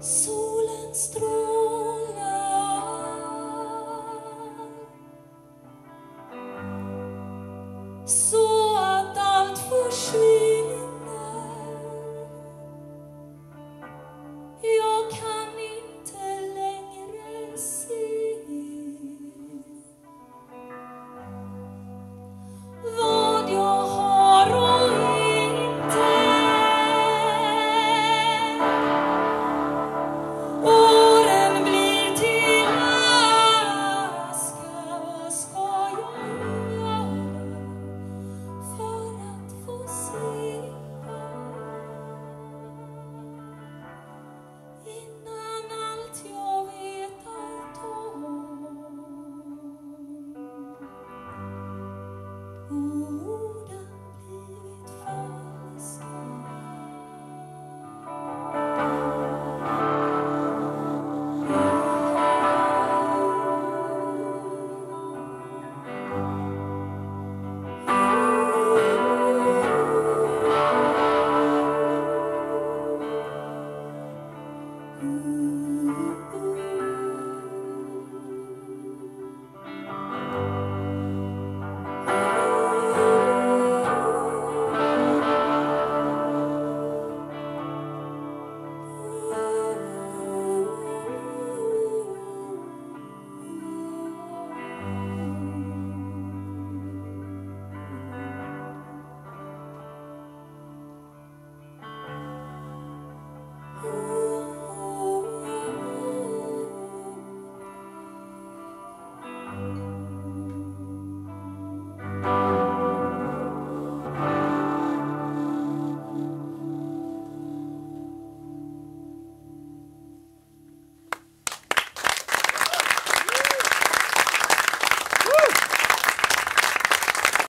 Solen strålar. Sol